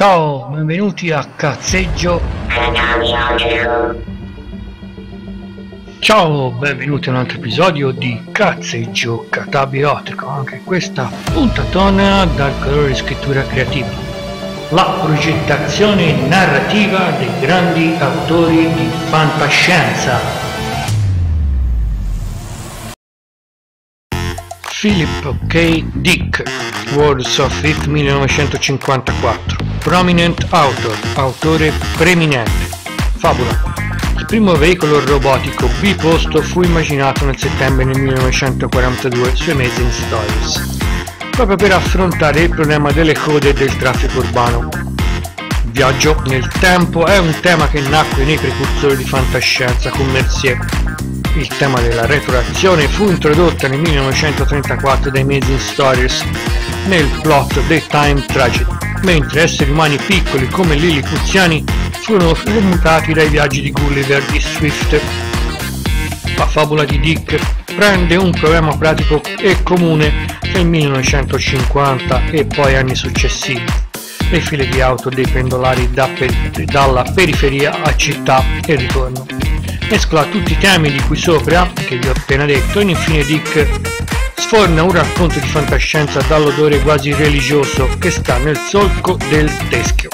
Ciao, benvenuti a Cazzeggio. Ciao, benvenuti a un altro episodio di Cazzeggio Catabiotico, anche questa puntatona dal colore scrittura creativa. La progettazione narrativa dei grandi autori di fantascienza. Philip K. Dick, Words of It 1954 Prominent Author, autore preminente. Fabula. Il primo veicolo robotico biposto fu immaginato nel settembre del 1942 su Amazing Stories, proprio per affrontare il problema delle code del traffico urbano. Il viaggio nel tempo è un tema che nacque nei precursori di fantascienza con Mercier il tema della retroazione fu introdotta nel 1934 dai Amazing Stories nel plot The Time Tragedy, mentre esseri umani piccoli come lilipuziani furono remutati dai viaggi di Gulliver di Swift. La favola di Dick prende un problema pratico e comune nel 1950 e poi anni successivi le file di auto dei pendolari da per, dalla periferia a città e ritorno mescola tutti i temi di cui sopra, che vi ho appena detto, e infine Dick sforna un racconto di fantascienza dall'odore quasi religioso che sta nel solco del teschio.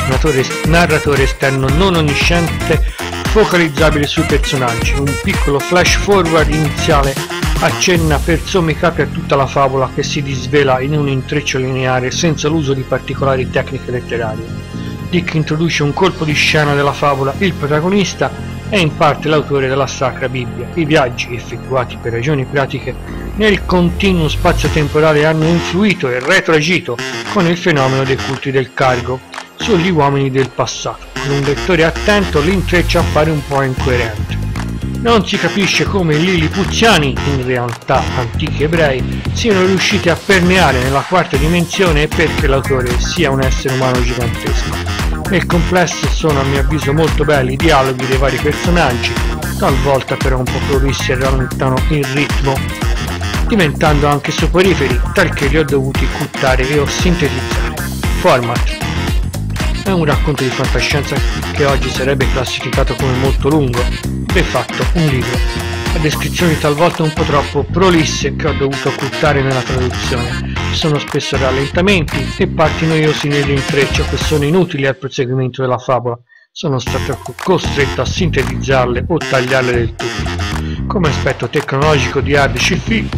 Narratore, narratore esterno non onnisciente focalizzabile sui personaggi, un piccolo flash forward iniziale accenna per sommi capi a tutta la favola che si disvela in un intreccio lineare senza l'uso di particolari tecniche letterarie. Dick introduce un colpo di scena della favola, il protagonista è in parte l'autore della Sacra Bibbia. I viaggi effettuati per ragioni pratiche nel continuo spazio-temporale hanno influito e retroagito con il fenomeno dei culti del carico sugli uomini del passato. Con un lettore attento l'intreccio appare un po' incoerente. Non si capisce come i lilipuziani, in realtà antichi ebrei, siano riusciti a permeare nella quarta dimensione e perché l'autore sia un essere umano gigantesco. Nel complesso sono a mio avviso molto belli i dialoghi dei vari personaggi, talvolta però un po' prolissi e rallentano il ritmo, diventando anche soporiferi, talché li ho dovuti cuttare e o sintetizzare. Format è un racconto di fantascienza che oggi sarebbe classificato come molto lungo, di fatto un libro a descrizioni talvolta un po' troppo prolisse che ho dovuto occultare nella traduzione. Ci sono spesso rallentamenti e parti noiosi nell'intreccio che sono inutili al proseguimento della favola. Sono stato costretto a sintetizzarle o tagliarle del tutto. Come aspetto tecnologico di hard sci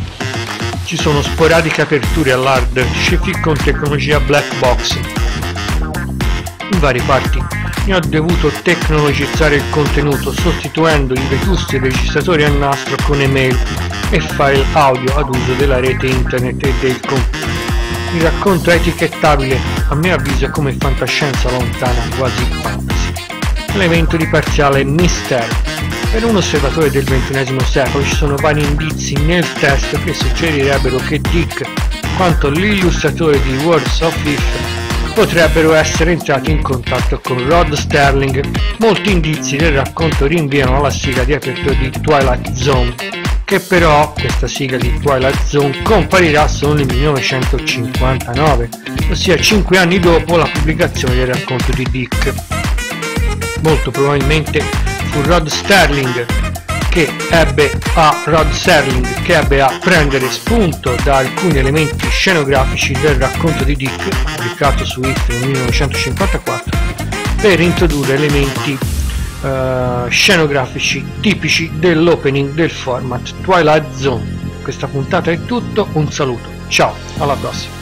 ci sono sporadiche aperture all'hard sci con tecnologia black box in varie parti ne ho dovuto tecnologizzare il contenuto sostituendo i vetusti registratori a nastro con email e file audio ad uso della rete internet e del computer. Il racconto è etichettabile, a mio avviso, come fantascienza lontana, quasi fantasy. Elemento di parziale mistero. Per un osservatore del XXI secolo ci sono vari indizi nel testo che suggerirebbero che Dick, quanto l'illustratore di Words of If, potrebbero essere entrati in contatto con Rod Sterling. Molti indizi del racconto rinviano alla sigla di apertura di Twilight Zone, che però questa sigla di Twilight Zone comparirà solo nel 1959, ossia 5 anni dopo la pubblicazione del racconto di Dick. Molto probabilmente fu Rod Sterling che ebbe a Rod Serling che ebbe a prendere spunto da alcuni elementi scenografici del racconto di Dick pubblicato su It nel 1954 per introdurre elementi uh, scenografici tipici dell'opening del format Twilight Zone. Questa puntata è tutto, un saluto, ciao, alla prossima!